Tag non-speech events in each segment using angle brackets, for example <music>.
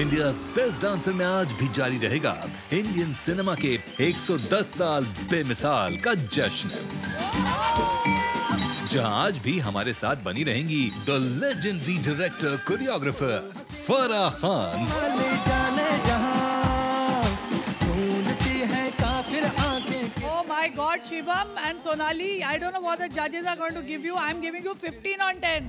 India best dancer में आज भी जारी रहेगा इंडियन सिनेमा के 110 साल बेमिसाल का जश्न जहाँ आज भी हमारे साथ बनी रहेंगी the legendary director choreographer Farah Khan Oh my God, Shivam and Sonali, I don't know what the judges are going to give you. I'm giving you 15 on 10.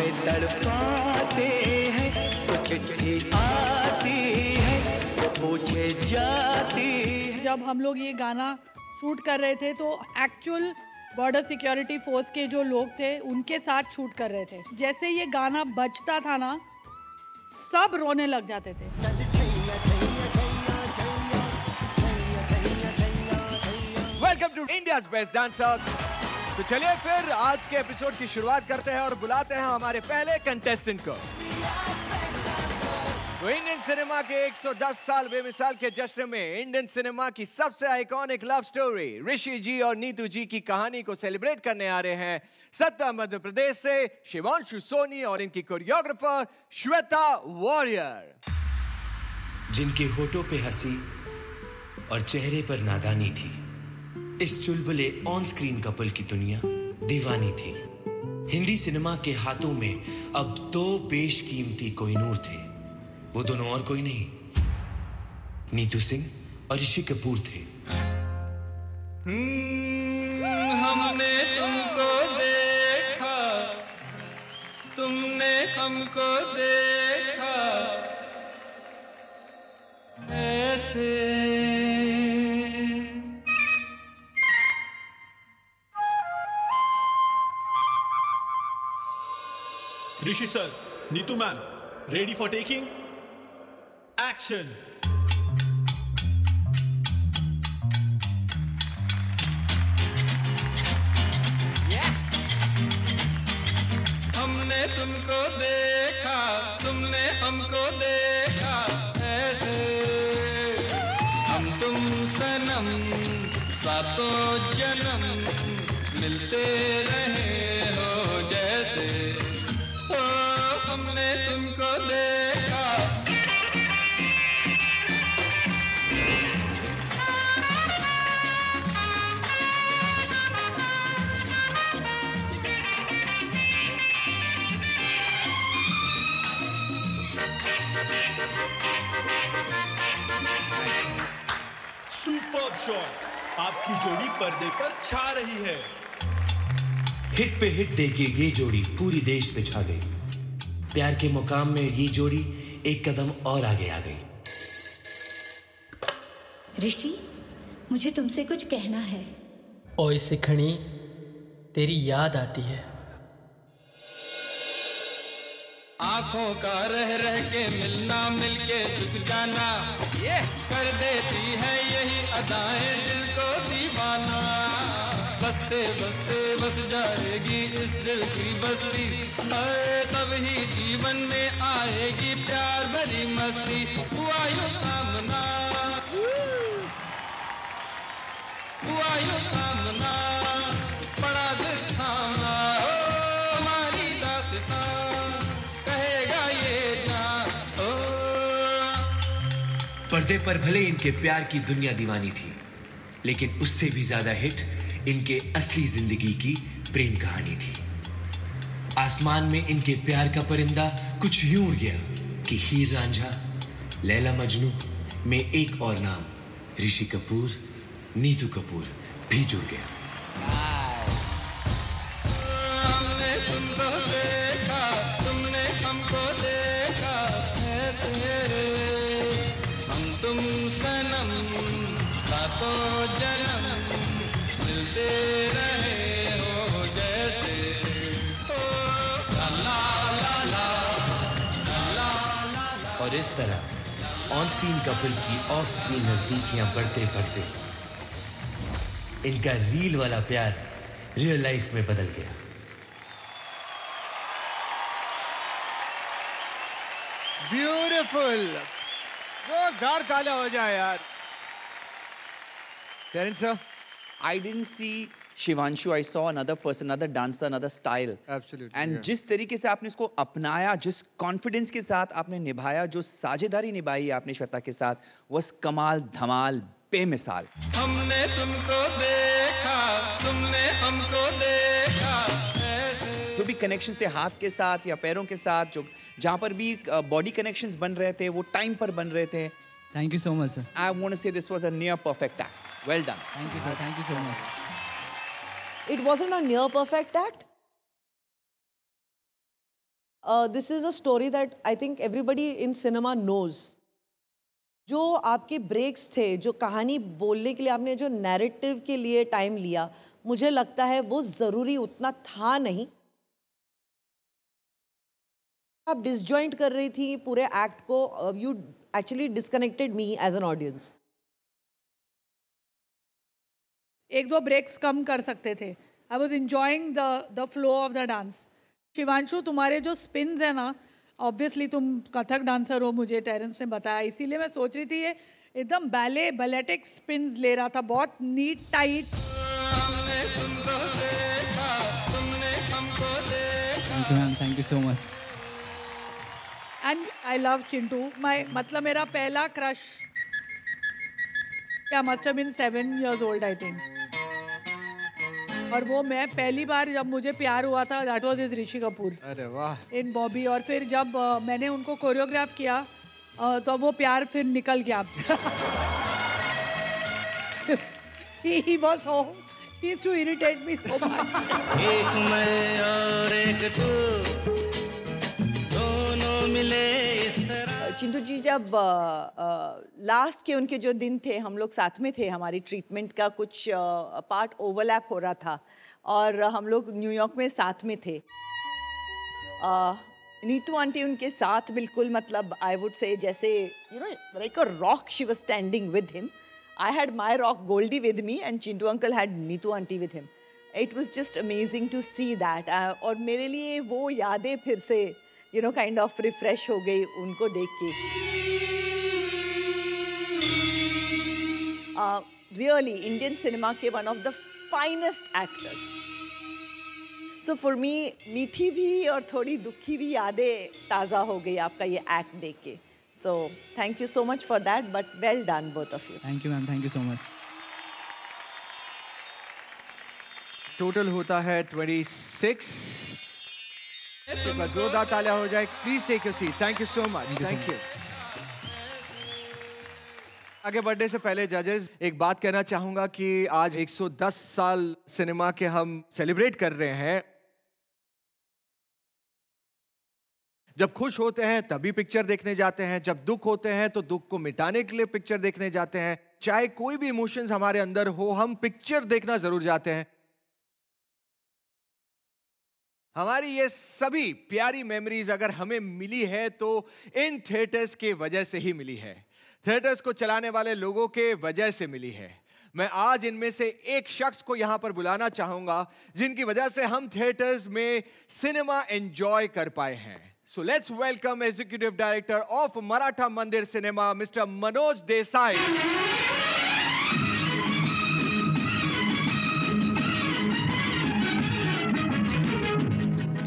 हैं तड़पाते हैं तो चिट्ठी आती है पूछे जाती है। जब हम लोग ये गाना शूट कर रहे थे तो एक्चुअल बॉर्डर सिक्योरिटी फोर्स के जो लोग थे उनके साथ शूट कर रहे थे। जैसे ये गाना बजता था ना सब रोने लग जाते थे। Welcome to India's best dancer तो चलिए फिर आज के एपिसोड की शुरुआत करते हैं और बुलाते हैं हमारे पहले कंटेस्टेंट को। तो इंडियन सिनेमा के 110 साल बेमिसाल के जश्न में इंडियन सिनेमा की सबसे iconic love story Rishi ji और नीतू जी की कहानी को सेलिब्रेट करने आ रहे हैं। सत्ता मध्य प्रदेश से शिवांशु सोनी और इनकी कोरियोग्राफर श्वेता वॉरियर जिनके होठों पे हँसी और चेहरे पर नादानी थी। इस चुलबुले ऑन स्क्रीन कपल की दुनिया दीवानी थी। हिंदी सिनेमा के हाथों में अब दो बेशकीमती कोहिनूर थे। वो दोनों और कोई नहीं। नीतू सिंह और ऋषि कपूर थे। हमने तुमको देखा। तुमने हमको देखा। ऐसे Rishi sir, Neetu ma'am, ready for taking? Action! हमने तुमको देखा तुमने हमको देखा ऐसे हम तुम सनम सातों जन्म मिलते रहे जोड़ी पर्दे पर छा रही है। हिट पे हिट देके ये जोड़ी पूरी देश पे छा गई। प्यार के मुकाम में ये जोड़ी एक कदम और आगे आ गई। ऋषि मुझे तुमसे कुछ कहना है। ओए सिखणी तेरी याद आती है। आँखों का रह रह के मिलना मिलके झुक जाना। ये। कर देती है यही अदाएँ दिल को दीवाना। बसते बसते बस जाएगी इस दिल की बस्ती। अरे तब ही जीवन में आएगी प्यार भरी मस्ती। हुआ यूँ सामना। हुआ यूँ सामना। पर्दे पर भले इनके प्यार की दुनिया दीवानी थी, लेकिन उससे भी ज़्यादा हिट इनके असली ज़िंदगी की प्रेम कहानी थी। आसमान में इनके प्यार का परिंदा कुछ यूँ उड़ गया कि हीर रांझा, लैला मजनू में एक और नाम, ऋषि कपूर, नीतू कपूर भी जुड़ गया। सातों जन्म मिलते रहे हो जैसे। ओ ला ला ला ला और इस तरह ऑन स्क्रीन कपल की ऑफ़ स्क्रीन नजदीकियाँ बढ़ते बढ़ते इनका रील वाला प्यार रियल लाइफ में बदल गया। ब्यूटीफुल जोरदार ताला हो जाए यार। Terence sir, I didn't see Shivanshu I saw another person another dancer another style Absolutely, and yeah. जिस तरीके से आपने इसको अपनाया जिस कॉन्फिडेंस के साथ आपने निभाया जो साझेदारी निभाई आपने श्वेता के साथ वह कमाल धमाल बेमिसाल। हमने तुमको देखा तुमने हमको देखा जो भी कनेक्शंस थे हाथ के साथ या पैरों के साथ जो जहाँ पर भी बॉडी कनेक्शंस बन रहे थे वो टाइम पर बन रहे थे। Thank you so much sir I want to say this was a near perfect act well done thank you sir thank you so much It wasn't a near perfect act. Uh, this is a story that I think everybody in cinema knows. जो आपके breaks थे जो कहानी बोलने के लिए आपने जो नैरेटिव के लिए टाइम लिया मुझे लगता है वो ज़रूरी उतना था नहीं। आप डिसजॉइंट कर रही थी पूरे एक्ट को you actually disconnected me as an audience एक दो ब्रेक्स कम कर सकते थे। I was enjoying the the flow of the dance Shivanshu तुम्हारे जो स्पिन्स है ना ऑब्वियसली तुम कथक डांसर हो मुझे टेरेंस ने बताया। इसीलिए मैं सोच रही थी ये एकदम बैले बैलेटिक स्पिन्स ले रहा था बहुत neat tight you ma'am thank you so much and I love Chintu my मतलब मेरा पहला क्रश क्या must have been seven years old I think और वो मैं पहली बार जब मुझे प्यार हुआ था that was is Rishi Kapoor अरे वाह। इन बॉबी और फिर जब मैंने उनको कोरियोग्राफ किया तो वो प्यार फिर निकल गया। He was so he to irritate me so much एक मैं और एक तू। चिंटू जी जब आ, आ, लास्ट के उनके जो दिन थे हम लोग साथ में थे हमारी ट्रीटमेंट का कुछ आ, पार्ट ओवरलैप हो रहा था और हम लोग न्यूयॉर्क में साथ में थे। अ, नीतू आंटी उनके साथ बिल्कुल मतलब आई वुड से जैसे you know like a rock she was standing with him I had my rock Goldie with me and Chintu uncle had Neetu aunty with him it was just amazing to see that और मेरे लिए वो यादें फिर से you know kind of refresh हो गई उनको देख के। रियली इंडियन सिनेमा के one of the finest actors so for me मीठी भी और थोड़ी दुखी भी यादें ताज़ा हो गई आपका ये एक्ट देख के। So thank you so much for that but well done both of you thank you ma'am thank you so much total होता है 26 एक बार जोरदार तालियाँ हो जाए please take your seat thank you so much thank you आगे बढ़ने से पहले जजेस एक बात कहना चाहूँगा कि आज 110 साल सिनेमा के हम सेलिब्रेट कर रहे हैं। जब खुश होते हैं तभी पिक्चर देखने जाते हैं। जब दुख होते हैं तो दुख को मिटाने के लिए पिक्चर देखने जाते हैं। चाहे कोई भी इमोशंस हमारे अंदर हो हम पिक्चर देखना ज़रूर जाते हैं। हमारी ये सभी प्यारी मेमोरीज अगर हमें मिली है तो इन थिएटर्स के वजह से ही मिली है। थिएटर्स को चलाने वाले लोगों के वजह से मिली है। मैं आज इनमें से एक शख्स को यहाँ पर बुलाना चाहूँगा, जिनकी वजह से हम थिएटर्स में सिनेमा एंजॉय कर पाए हैं। So let's welcome executive director of Maratha Mandir cinema mister Manoj Desai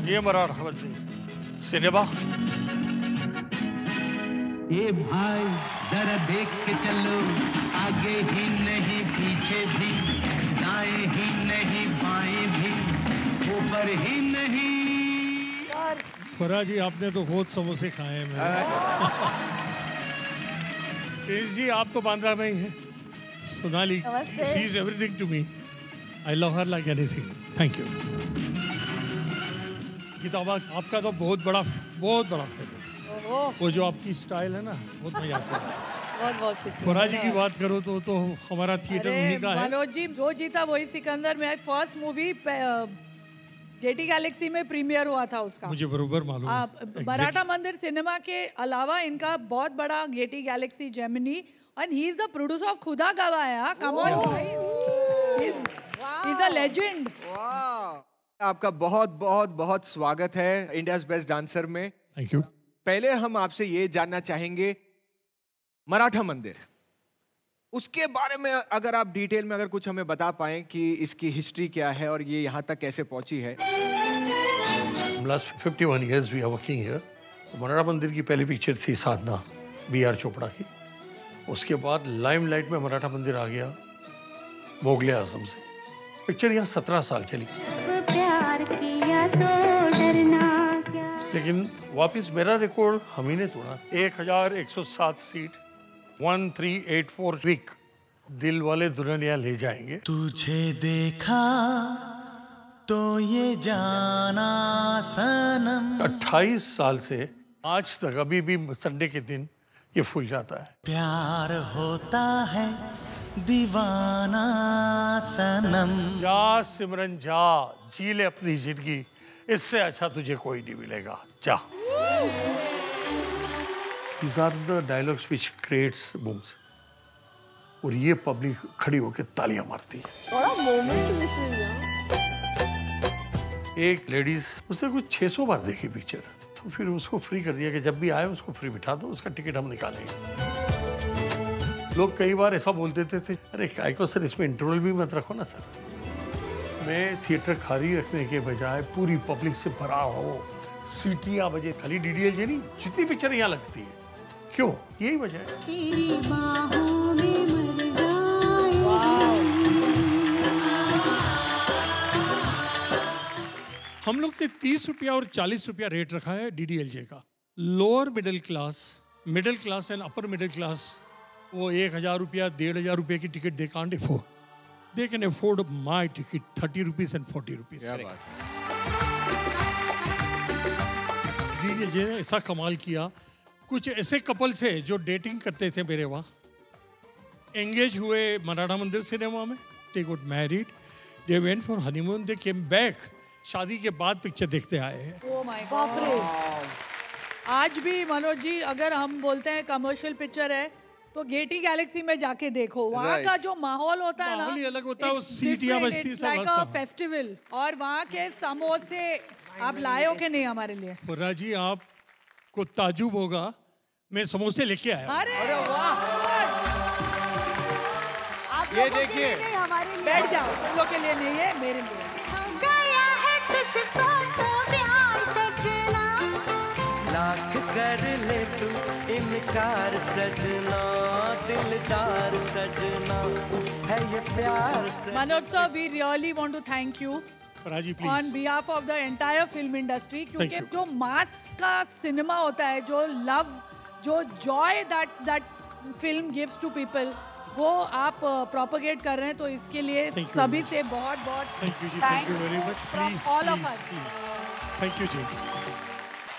ये मराठा मंदिर सिनेमा? ये भाई जरा देख के चलो आगे ही नहीं पीछे भी दाएँ ही नहीं बाएँ भी ऊपर ही नहीं। फरा जी आपने तो बहुत समोसे खाए हैं मेरे। प्रिंस जी आप तो बांद्रा में ही हैं। Sonali she is everything to me I love her like anything thank you किताबा आपका तो बहुत बड़ा बहुत बड़ा फ़ैन है। वो जो आपकी स्टाइल है ना बहुत मज़ा आता है। बहुत बहुत जी की बात करो तो तो हमारा थिएटर उन्हीं का है। मनोज जी जो जीता वही सिकंदर में फ़र्स्ट मूवी गेटी गैलेक्सी में प्रीमियर हुआ था उसका। मुझे बरोबर मालूम है। मराठा मंदिर सिनेमा के अलावा इनका बहुत बड़ा Gaiety Galaxy Gemini and he is the producer of Khuda Gawah come on is a legend वाह आपका बहुत बहुत बहुत स्वागत है इंडियाज बेस्ट डांसर में। थैंक यू पहले हम आपसे ये जानना चाहेंगे मराठा मंदिर। उसके बारे में अगर आप डिटेल में अगर कुछ हमें बता पाए कि इसकी हिस्ट्री क्या है और ये यहाँ तक कैसे पहुँची है। Last 51 years we are working here. Maratha Mandir की पहली पिक्चर थी साधना बी आर चोपड़ा की। उसके बाद लाइमलाइट में मराठा मंदिर आ गया मोगले आज़म से। पिक्चर यहाँ सत्रह साल चली। लेकिन वापस मेरा रिकॉर्ड हम ही ने तोड़ा। एक हज़ार एक सौ सात seat one three eight four week Dilwale Dulhania ले जाएँगे। तुझे देखा तो ये जाना सनम। 28 साल से आज तक अभी भी संडे के दिन ये फूल जाता है। प्यार होता है दीवाना सनम। जा सिमरन जा जी ले अपनी ज़िंदगी। इससे अच्छा तुझे कोई नहीं मिलेगा। जा। These are the dialogues which creates booms. और ये पब्लिक खड़ी होकर तालियाँ मारती है। बड़ा मोमेंट एक लेडीज़ उसने कुछ 600 बार देखी पिक्चर तो फिर उसको फ्री कर दिया कि जब भी आए उसको फ्री बिठा दो उसका टिकट हम निकालेंगे। लोग कई बार ऐसा बोल देते थे अरे काय को सर इसमें इंटरवल भी मत रखो ना सर। मैं थिएटर खाली रखने के बजाय पूरी पब्लिक से भरा हो सीटियाँ बजे खाली डीडीएल जे नहीं जितनी पिक्चर यहाँ लगती है। क्यों? यही वजह है। हम लोग ने तीस रुपया और चालीस रुपया रेट रखा है डीडीएलजे का। Lower middle class middle class and upper middle class वो एक हज़ार रुपया डेढ़ हज़ार रुपये की ticket they can't afford they can afford my ticket thirty rupees and forty rupees DDLJ ने ऐसा कमाल किया। कुछ ऐसे कपल्स है जो डेटिंग करते थे मेरे वहाँ। एंगेज हुए मराठा मंदिर सिनेमा में। They got married they went for honeymoon they came back शादी के बाद पिक्चर देखते आए हैं। बाप आज भी मनोज जी अगर हम बोलते हैं कमर्शियल पिक्चर है तो गेटी गैलेक्सी में जाके देखो। वहाँ Right. का जो माहौल होता है ना अलग होता है, वो बजती सब लाइक अ फेस्टिवल और वहाँ के समोसे आप लाए हो कि नहीं हमारे लिए? फुर्रा जी आपको ताजुब होगा। मैं समोसे लेके आया हूँ। अरे आप ये देखिए। हमारे लिए। बैठ जाओ। तुम लोग के लिए नहीं है मेरे लिए। गया है तुझको तो प्यार सजना लाख कर ले तू सजना दिलदार सजना है ये प्यार Manoj really want to thank you फुर्रा जी on behalf of the entire film industry क्योंकि जो मास का सिनेमा होता है जो लव जो joy that that film gives to people वो आप प्रोपोगेट कर रहे हैं तो इसके लिए सभी से बहुत बहुत thank you ji thank you very much please all of please thank you ji.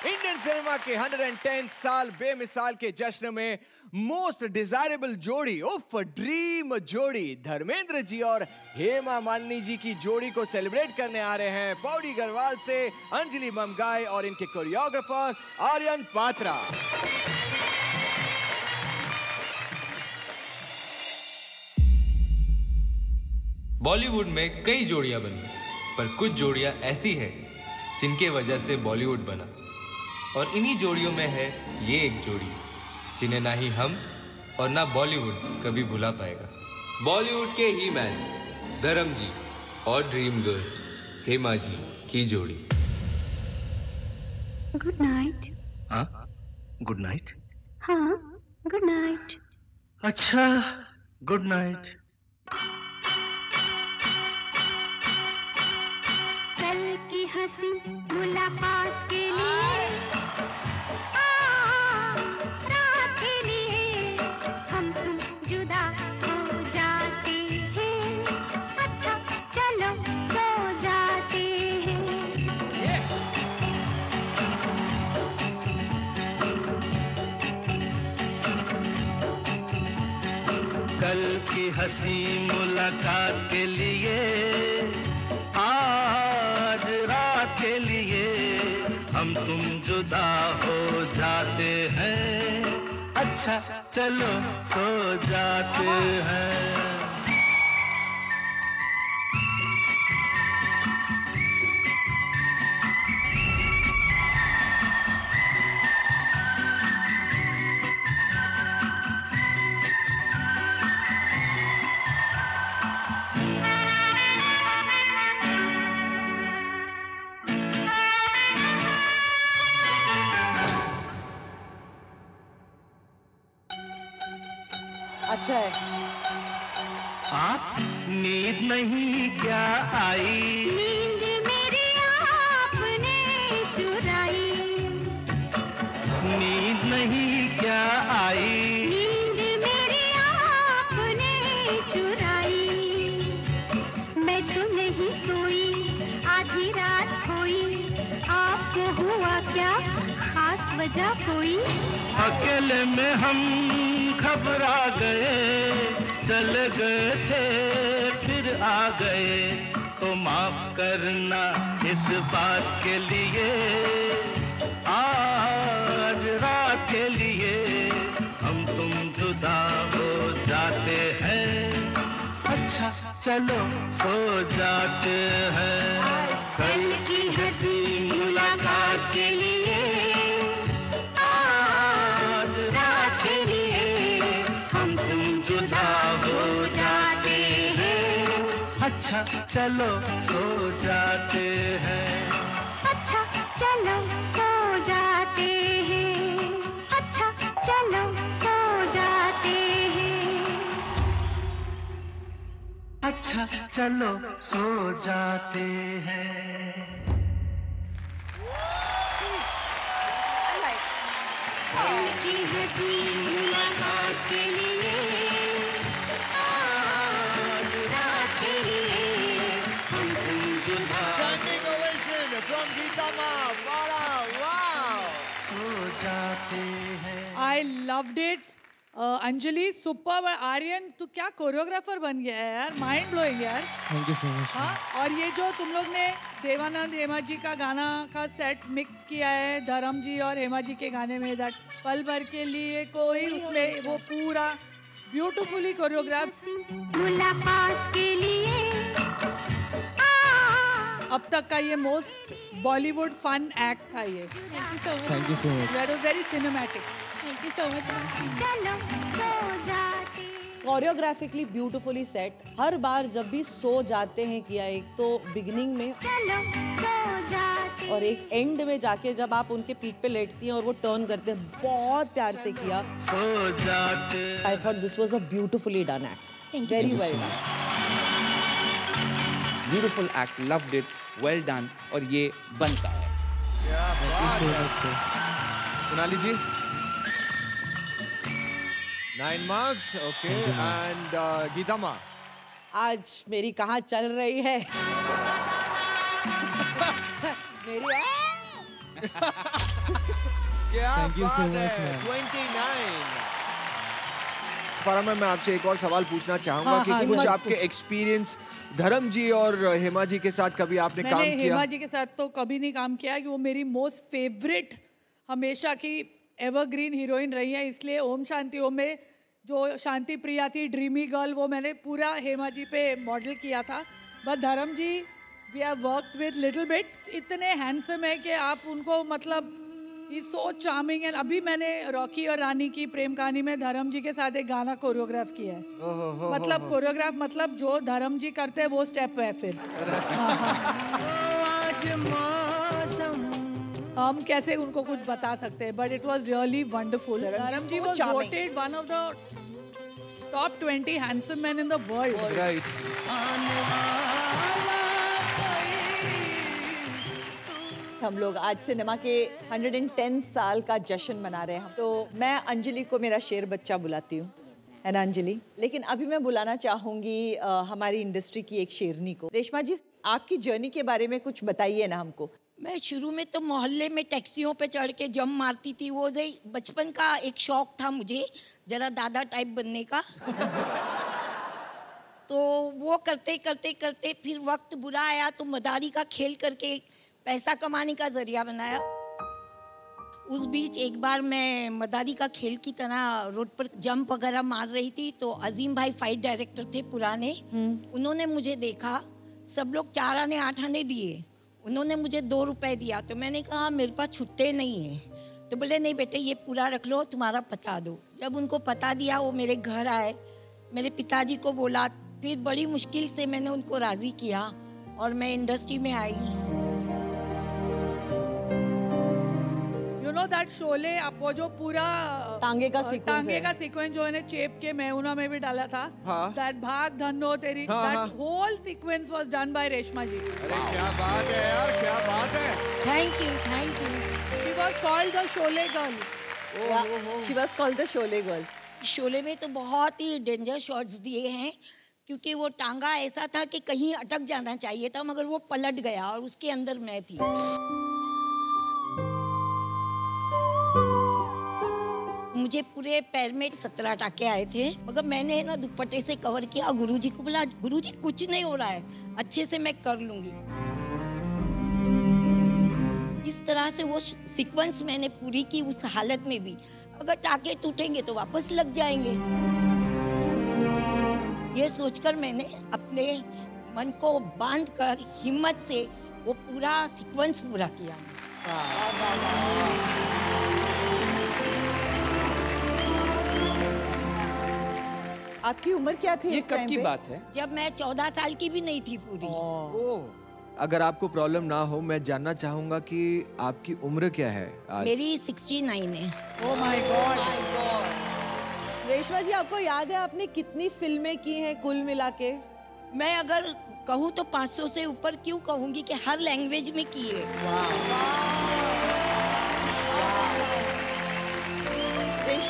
Indian cinema के 110 साल बेमिसाल के जश्न में मोस्ट डिजायरेबल जोड़ी, उफ ड्रीम जोड़ी, धर्मेंद्र जी और हेमा मालिनी जी की जोड़ी को सेलिब्रेट करने आ रहे हैं। पौड़ी गढ़वाल से अंजलि ममगाई और इनके कोरियोग्राफर आर्यन पात्रा। बॉलीवुड में कई जोड़ियाँ बनी, पर कुछ जोड़ियाँ ऐसी हैं जिनके वजह से बॉलीवुड बना। और इन्हीं जोड़ियों में है ये एक जोड़ी जिन्हें ना ही हम और ना बॉलीवुड कभी भुला पाएगा। बॉलीवुड के ही मैन धर्म जी और ड्रीम गर्ल हेमा जी की जोड़ी। Good night. हाँ? Good night? हाँ गुड नाइट। अच्छा गुड नाइट। कल की हँसी मुलाकात के लिए। हँसी मुलाकात के लिए, आज रात के लिए हम तुम जुदा हो जाते हैं। अच्छा चलो सो जाते हैं। अच्छा चलो सो जाते हैं। अच्छा चलो सो जाते हैं। अच्छा चलो सो जाते हैं। अच्छा चलो सो जाते हैं। की हँसी मुलाकात के लिए। I loved it Anjali super Aryan तू क्या कोरियोग्राफर बन गया है यार? माइंड ब्लोइंग यार. थैंक यू सो मच हाँ और ये जो तुम लोग ने देवानंद हेमा जी का गाना का सेट मिक्स किया है धर्म जी और हेमा जी के गाने में दैट पल भर के लिए कोई उसमें वो पूरा ब्यूटीफुली कोरियोग्राफ मुलाकात के लिए। अब तक का ये मोस्ट बॉलीवुड फन एक्ट था ये। Thank you so thank you so much very cinematic thank you so much चलो सो जाते। कोरियोग्राफिकली ब्यूटीफुली सेट हर बार जब भी सो जाते हैं किया एक तो बिगिनिंग में चलो सो जाते। और एक एंड में जाके जब आप उनके पीठ पे लेटती हैं और वो टर्न करते हैं बहुत प्यार से किया। सो जाते। I thought this was a beautifully done act Thank you. Very well so done beautiful act loved it well done और ये बनता है। Thank you so much sir ji? Nine marks okay and Geeta माँ आज मेरी कहाँ चल रही है? <laughs> मेरी क्या Thank you so बात much, है ma'am. 29 परमा मैं आपसे एक और सवाल पूछना चाहूँगा हाँ, कि हाँ, कुछ आपके एक्सपीरियंस धर्म जी और हेमा जी के साथ कभी आपने काम मैंने किया? हेमा जी के साथ तो कभी नहीं काम किया। कि वो मेरी मोस्ट फेवरेट हमेशा की एवरग्रीन हीरोइन रही है इसलिए ओम शांति ओम में जो शांति प्रिया थी ड्रीमी गर्ल वो मैंने पूरा हेमा जी पे मॉडल किया था। But Dharm ji we are work with little bit इतने हैंडसम है कि आप उनको मतलब ही सो चार्मिंग एंड अभी मैंने रॉकी और रानी की प्रेम कहानी में धर्म जी के साथ एक गाना कोरियोग्राफ किया है। oh, oh, oh, मतलब कोरियोग्राफ मतलब जो धर्म जी करते हैं वो स्टेप है फिर। हाँ, हाँ। <laughs> हम कैसे उनको कुछ बता सकते हैं? But it was really wonderful ji was. Voted one of the top twenty handsome man in the world right हम लोग आज सिनेमा के 110 साल का जश्न मना रहे हैं तो मैं अंजलि को मेरा शेर बच्चा बुलाती हूँ। है ना अंजलि? लेकिन अभी मैं बुलाना चाहूँगी हमारी इंडस्ट्री की एक शेरनी को। रेशमा जी आपकी जर्नी के बारे में कुछ बताइए ना हमको। मैं शुरू में तो मोहल्ले में टैक्सियों पे चढ़ के जम मारती थी वो जो बचपन का एक शौक था मुझे जरा दादा टाइप बनने का। <laughs> तो वो करते करते करते फिर वक्त बुरा आया तो मदारी का खेल करके पैसा कमाने का ज़रिया बनाया। उस बीच एक बार मैं मदारी का खेल की तरह रोड पर जंप वगैरह मार रही थी तो अजीम भाई फाइट डायरेक्टर थे पुराने उन्होंने मुझे देखा सब लोग चार आने आठ आने दिए। उन्होंने मुझे दो रुपए दिया तो मैंने कहा, मेरे पास छुट्टे नहीं है। तो बोले, नहीं बेटे, ये पूरा रख लो, तुम्हारा पता दो। जब उनको पता दिया, वो मेरे घर आए, मेरे पिताजी को बोला, फिर बड़ी मुश्किल से मैंने उनको राज़ी किया और मैं इंडस्ट्री में आई। यू नो दैट शोले वो जो पूरा टांगे का सीक्वेंस टांगे का सीक्वेंस जो है चेप के मैहुना में भी डाला था। हाँ। दैट भाग धनो तेरी हाँ, हाँ। That whole sequence was done by Reshma ji अरे क्या बात है यार क्या बात है। Thank you thank you she was called the Sholay girl she was called the Sholay girl Sholay में तो बहुत ही डेंजर शॉट्स दिए हैं क्योंकि वो टांगा ऐसा था कि कहीं अटक जाना चाहिए था मगर वो पलट गया और उसके अंदर मैं थी। मुझे पूरे पैर में सत्रह टाके आए थे, मगर मैंने ना दुपट्टे से कवर किया गुरुजी को बोला, गुरुजी, कुछ नहीं हो रहा है, अच्छे से मैं कर लूँगी। इस तरह से वो सीक्वेंस मैंने पूरी की उस हालत में भी। अगर टाके टूटेंगे तो वापस लग जाएँगे। ये सोचकर मैंने अपने मन को बाँध कर हिम्मत से वो पूरा सीक्वेंस पूरा किया। आपकी उम्र क्या थी ये कब की बात है? जब मैं चौदह साल की भी नहीं थी पूरी। ओ, अगर आपको प्रॉब्लम ना हो मैं जानना चाहूँगा कि आपकी उम्र क्या है आज? मेरी 69 है। Oh my God Reshma ji आपको याद है आपने कितनी फ़िल्में की हैं कुल मिला के? मैं अगर कहूँ तो 500 से ऊपर क्यों कहूँगी कि हर लैंग्वेज में की है।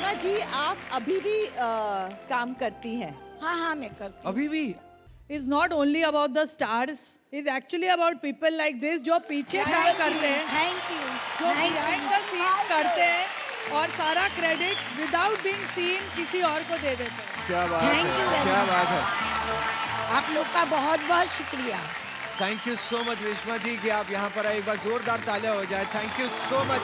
रेशमा जी आप अभी भी आ, काम करती हैं? हाँ हाँ मैं करती अभी भी? Is not only about the stars is actually about people like this जो पीछे काम करते हैं। थैंक यू जो behind the scenes करते हैं और सारा क्रेडिट विदाउट बीइंग सीन किसी और को दे देते हैं। क्या बात है very क्या बात है। आप लोग का बहुत बहुत शुक्रिया। Thank you so much Reshma ji कि आप यहाँ पर आए। एक बार जोरदार तालियाँ हो जाए। Thank you so much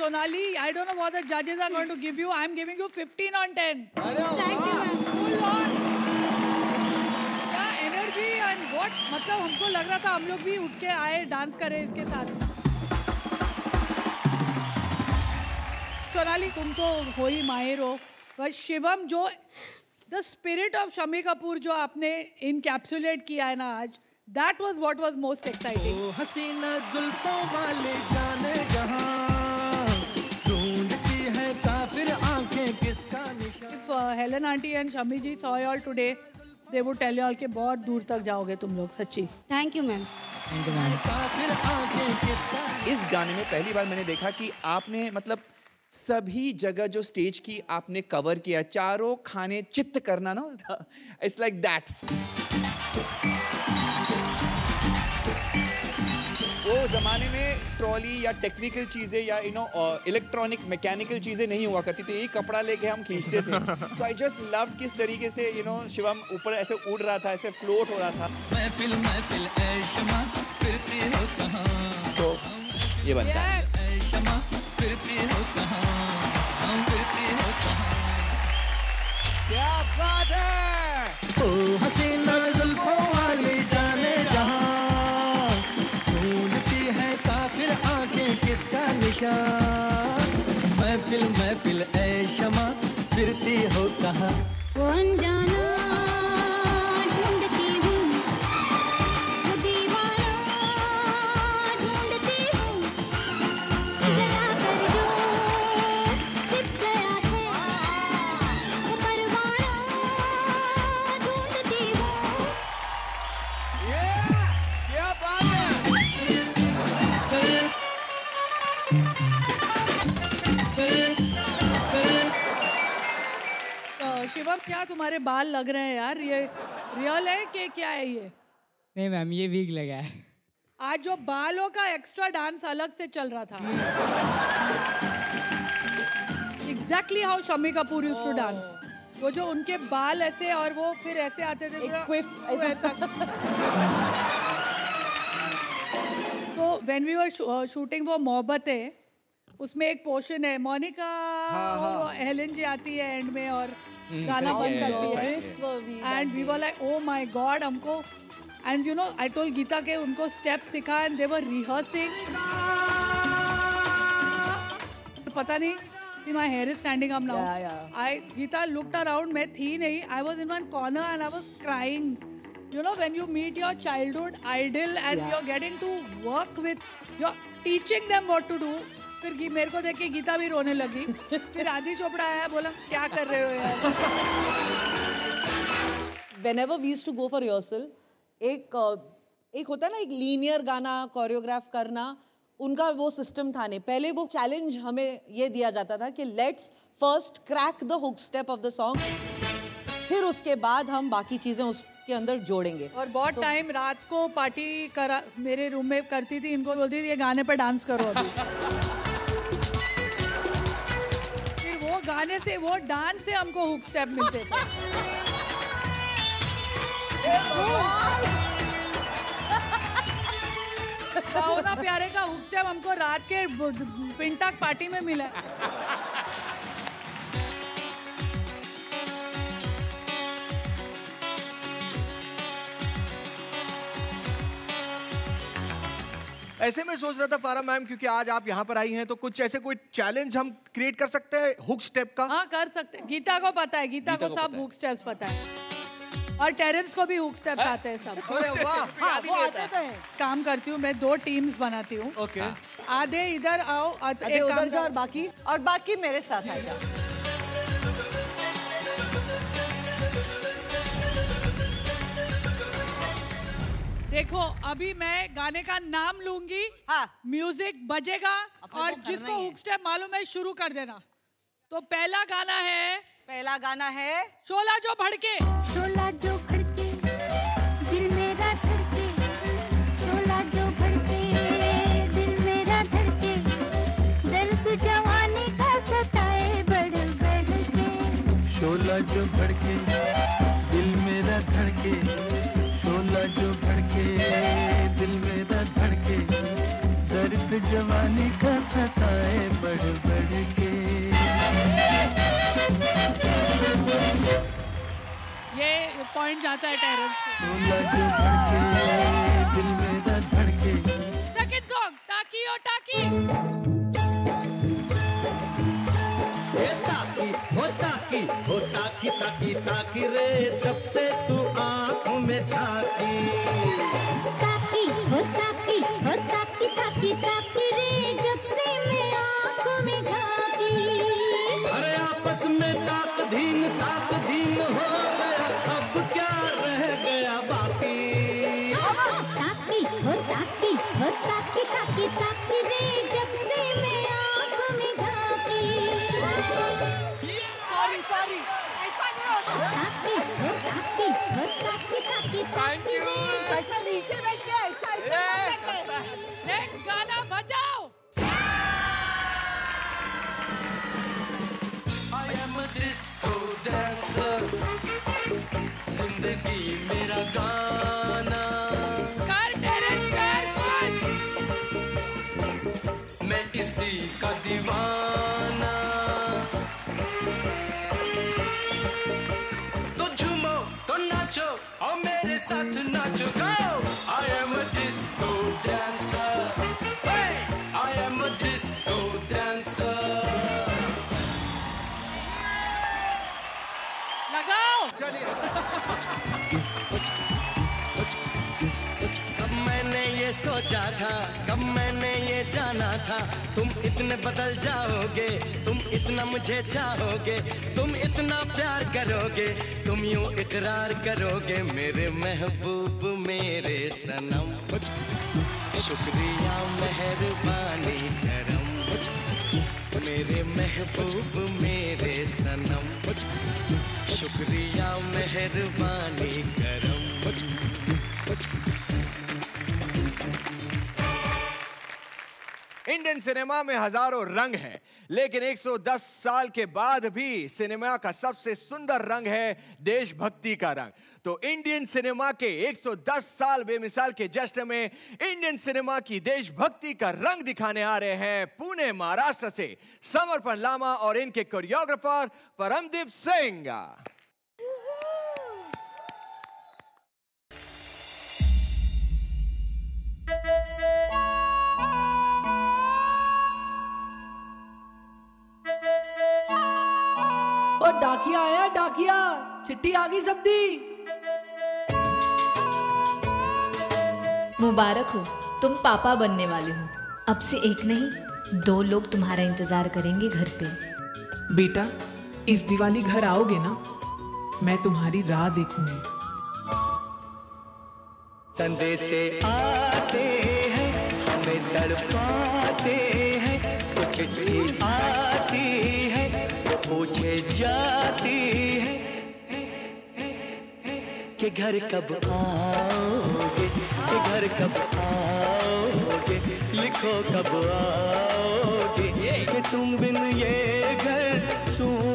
Sonali, I don't know what the judges are going to give you. I'm giving you 15 on 10. Thank you. Full on. Energy and what मतलब हमको लग रहा था हम लोग भी उठ के आए डांस करें इसके साथ सोनाली तुम तो हो ही माहिर हो पर शिवम जो the spirit of Shammi Kapoor जो आपने इनकैप्सुलेट किया है ना आज that was what was most exciting हसीना जुल्फों वाले जाने Helen aunty and Shammi ji saw all today they would tell you all कि बहुत दूर तक जाओगे तुम लोग सच्ची। थैंक यू मैम इस गाने में पहली बार मैंने देखा कि आपने मतलब सभी जगह जो स्टेज की आपने कवर किया चारों खाने चित्त करना ना इट्स लाइक दैट्स वो जमाने में ट्रॉली या टेक्निकल चीज़ें या यू नो इलेक्ट्रॉनिक मैकेनिकल चीज़ें नहीं हुआ करती थी। यही कपड़ा लेके हम खींचते थे। सो आई जस्ट लव किस तरीके से यू नो शिवम ऊपर ऐसे उड़ रहा था ऐसे फ्लोट हो रहा था। महफिल महफिल तो ये बनता है। क्या बात है! क्या तुम्हारे बाल लग रहे हैं यार? ये रियल है कि क्या है ये? नहीं मैम ये वीक लगा है। आज जो बालों का एक्स्ट्रा डांस अलग से चल रहा था। Exactly how Shammi Kapoor use to dance वो जो उनके बाल ऐसे और वो फिर ऐसे आते थे एक पूरा- ऐसा। तो व्हेन वी वर शूटिंग वो मोहब्बतें उसमें एक पोर्शन है मोनिका और वो हेलन जी आती है एंड में और गाना बंद करती है and we were like oh my God हमको and you know I told Geeta के उनको स्टेप सिखा एंड दे वर रिहर्सिंग पता नहीं see my hair is standing up now Yeah, yeah. I Geeta looked around मैं थी नहीं. I was in one corner and I was crying you know when you meet your childhood idol and Yeah. you're getting to work with you're teaching them what to do. फिर गी- मेरे को देख के गीता भी रोने लगी। फिर आदि चोपड़ा आया बोला क्या कर रहे हो यार? Whenever we used to go for rehearsal एक एक होता है ना एक लीनियर गाना कोरियोग्राफ करना उनका वो सिस्टम था नहीं। पहले वो चैलेंज हमें ये दिया जाता था कि let's first crack the hook step of the song फिर उसके बाद हम बाकी चीज़ें उसके अंदर जोड़ेंगे। और बहुत टाइम so, रात को पार्टी करा मेरे रूम में करती थी इनको बोलती थी ये गाने पर डांस करो अभी। गाने से, वो डांस से हमको हुक स्टेप मिलते थे। प्यारे का हुक स्टेप हमको रात के पिंटाक पार्टी में मिला। ऐसे में सोच रहा था फारा मैम क्योंकि आज आप यहाँ पर आई हैं तो कुछ ऐसे कोई चैलेंज हम क्रिएट कर सकते हैं हुक स्टेप का? हाँ कर सकते हैं। गीता को पता है गीता, गीता को को सब पता है। हुक स्टेप्स पता है। और टेरेंस को भी हुक स्टेप्स आते हैं सब। अरे वाह। हाँ, वो आते तो हैं। काम करती हूँ मैं दो टीम्स बनाती हूँ। ओके आधे इधर आओ आधे उधर जाओ और बाकी? और बाकी मेरे साथ आ जाओ। देखो अभी मैं गाने का नाम लूँगी। हाँ। म्यूज़िक बजेगा और जिसको हुक स्टेप मालूम है शुरू कर देना। तो पहला गाना है पहला गाना है शोला जो भड़के। शोला जवानी का सताए बढ़ बढ़ के। ये पॉइंट जाता है टेरेंस को दिल मेरा धड़के। सेकंड सॉन्ग टाकी ओ टाकी ताकी हो ताकी रे जब से कब मैंने ये सोचा था, कब मैंने ये जाना था, तुम इतने बदल जाओगे, तुम इतना मुझे चाहोगे, तुम इतना प्यार करोगे, तुम यूँ इकरार करोगे, मेरे महबूब, मेरे सनम। शुक्रिया मेहरबानी, करम। मेरे महबूब, मेरे सनम। शुक्रिया, मेहरबानी करम। इंडियन सिनेमा में हज़ारों रंग हैं, लेकिन 110 साल के बाद भी सिनेमा का सबसे सुंदर रंग है देशभक्ति का रंग। तो इंडियन सिनेमा के 110 साल बेमिसाल के जश्न में इंडियन सिनेमा की देशभक्ति का रंग दिखाने आ रहे हैं पुणे, महाराष्ट्र से समर्पण लामा और इनके कोरियोग्राफर परमदीप सिंह। डाकिया आया डाकिया। चिट्ठी आ गई सब दी मुबारक हो तुम पापा बनने वाले हो। अब से एक नहीं दो लोग तुम्हारा इंतज़ार करेंगे घर पे। बेटा इस दिवाली घर आओगे ना? मैं तुम्हारी राह देखूँगी। संदेशे आते हैं हमें तड़पाते हैं कुछ चिट्ठी आती है पूछे जाती है कि घर कब आओगे कि घर कब आओगे लिखो कब आओगे कि तुम बिन ये घर सुना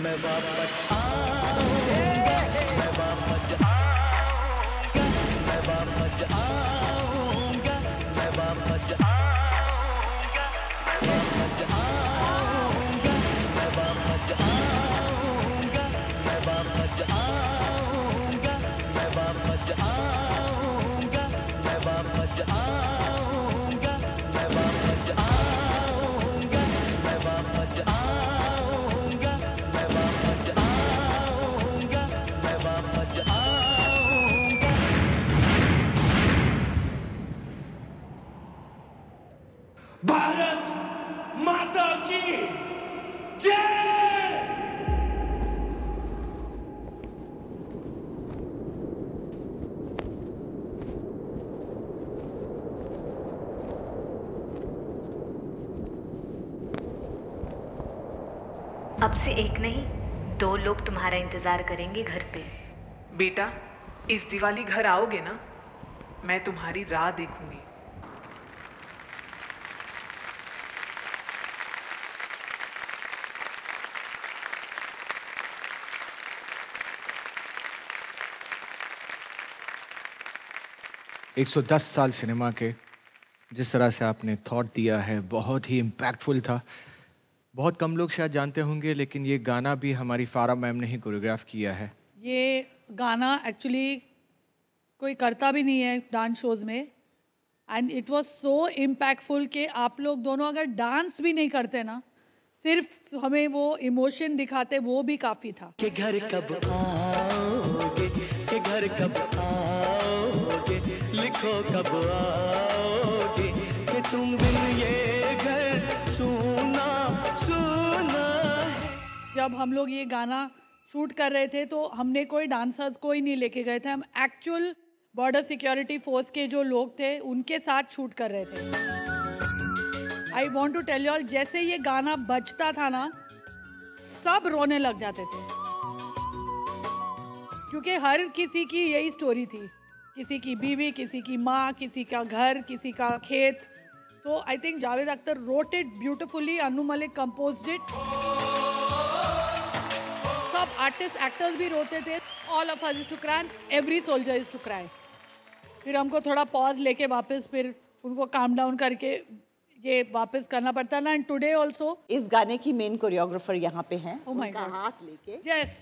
मैं वापस आऊँगा। मैं वापस आऊँगा। मैं वापस आऊँगा। तुम्हारा इंतज़ार करेंगे घर पे। बेटा इस दिवाली घर आओगे ना मैं तुम्हारी राह देखूँगी। एक सौ दस साल सिनेमा के जिस तरह से आपने थॉट दिया है बहुत ही इम्पैक्टफुल था। बहुत कम लोग शायद जानते होंगे लेकिन ये गाना भी हमारी फारा मैम ने ही कोरियोग्राफ किया है। ये गाना एक्चुअली कोई करता भी नहीं है डांस शोज़ में। And it was so impactful कि आप लोग दोनों अगर डांस भी नहीं करते ना सिर्फ़ हमें वो इमोशन दिखाते वो भी काफ़ी था। के घर कब आओगे के घर कब आओगे लिखो कब आओगे कि तुम बिन जब हम लोग ये गाना शूट कर रहे थे तो हमने कोई डांसर्स कोई नहीं लेके गए थे। हम एक्चुअल बॉर्डर सिक्योरिटी फोर्स के जो लोग थे, उनके साथ शूट कर रहे थे। I want to tell you जैसे ये गाना बजता था ना, सब रोने लग जाते थे। क्योंकि हर किसी की यही स्टोरी थी। किसी की बीवी, किसी की माँ, किसी का घर, किसी का खेत। तो I think Javed Akhtar wrote it beautifully Anu Malik compose it artist actors भी रोते थे all of us to cry every soldier is to cry फिर हमको थोड़ा पॉज लेके वापस फिर उनको काम डाउन करके ये वापस करना पड़ता ना एंड टुडे आल्सो इस गाने की मेन कोरियोग्राफर यहाँ पे हैं Oh उनका हाथ लेके यस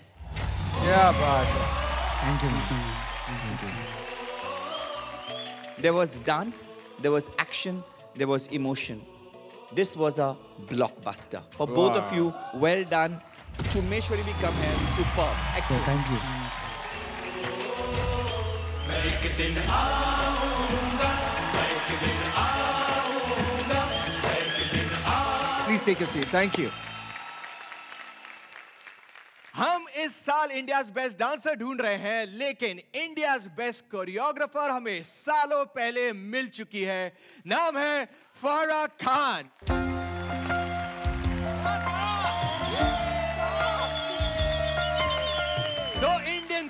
क्या बात है Thank you. There was dance, there was action, there was emotion. This was a blockbuster. For both of Wow. you, well done. Chumeshwari भी कम है सुपर excellent. thank you. मैं एक दिन आऊँगा मैं एक दिन आऊँगा मैं एक दिन आऊँगा। Please take your seat thank you हम इस साल इंडिया बेस्ट डांसर ढूंढ रहे हैं लेकिन इंडियाज बेस्ट कोरियोग्राफर हमें सालों पहले मिल चुकी है। नाम है फहरा खान।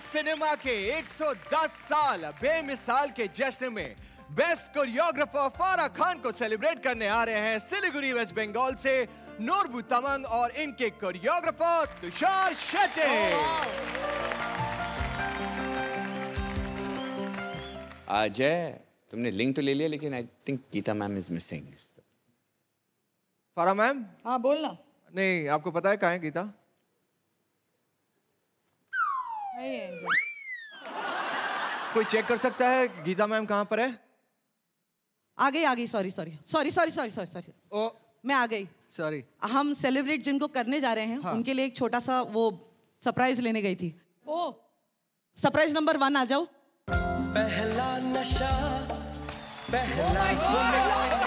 सिनेमा के 110 साल बेमिसाल के जश्न में बेस्ट कोरियोग्राफर फारा खान को सेलिब्रेट करने आ रहे हैं सिलीगुड़ी वेस्ट बंगाल से नूरबू तमंग और इनके कोरियोग्राफर तुषार शेट्टी। अजय तुमने लिंक तो ले लिया लेकिन I think Geeta ma'am is missing Farah ma'am? हाँ बोलना। नहीं आपको पता है कहाँ है गीता? कोई चेक कर सकता है गीता मैम कहाँ पर है? आ गई आ गई sorry sorry sorry sorry sorry sorry sorry oh. मैं आ गई। सॉरी हम सेलिब्रेट जिनको करने जा रहे हैं हाँ। उनके लिए एक छोटा सा वो सरप्राइज़ लेने गई थी। ओ। सरप्राइज़ नंबर वन आ जाओ। पहला नशा पहला नया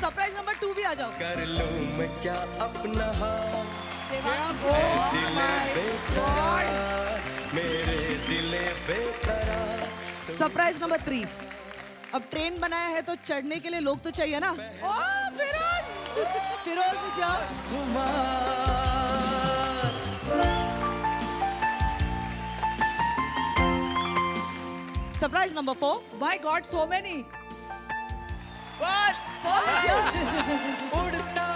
सरप्राइज़ नंबर टू भी आ जाओ कर लूँ मैं क्या अपना सरप्राइज़ नंबर थ्री अब ट्रेन बनाया है तो चढ़ने के लिए लोग तो चाहिए ना। Feroz is here. Surprise number four my God so many उड़ता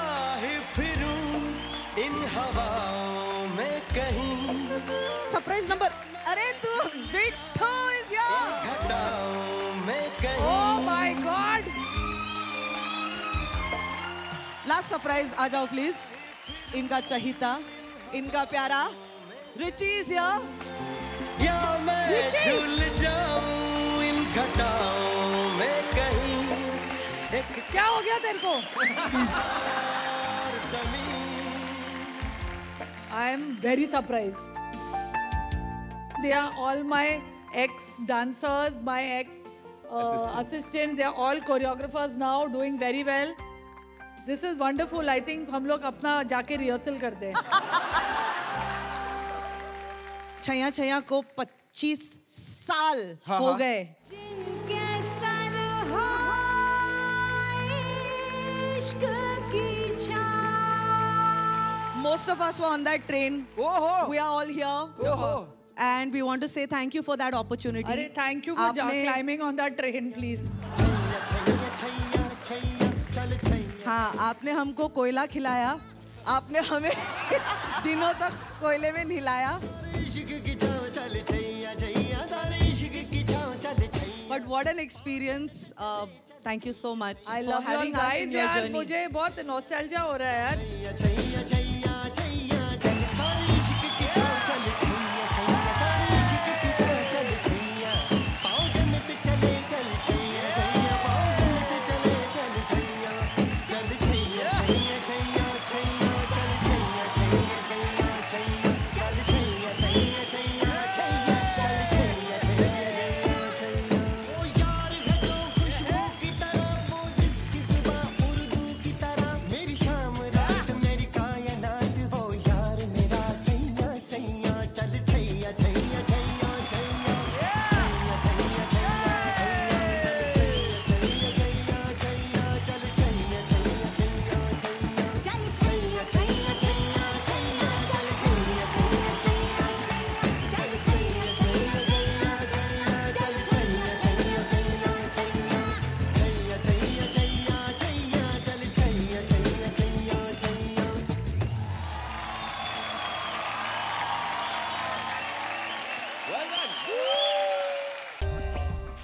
ही फिरूं इन हवाओं में कहीं। सरप्राइज़ नंबर अरे तू बिट्ठू इज़ हियर घटाओं में कहीं। Oh my god last surprise आ जाओ प्लीज़ इनका चहिता इनका प्यारा। रिची इज़ या मैं झूल तेरे को I am very surprise they are all my ex dancers my ex assistant they are all choreographers now doing very well this is wonderful I think हम लोग अपना जाके रिहर्सल करते हैं. छया छया को 25 साल हाँ हो हाँ। गए। हाँ. most of us were on that train. We are all here. And we want to say thank you for that opportunity. अरे थैंक यू फॉर आपने- climbing on that train please हाँ आपने हमको कोयला खिलाया आपने हमें <laughs> दिनों तक कोयले में नहिलाया but what an experience thank you so much I for love your having us in guys your यार जर्नी मुझे बहुत नॉस्टैल्जिया हो रहा है यार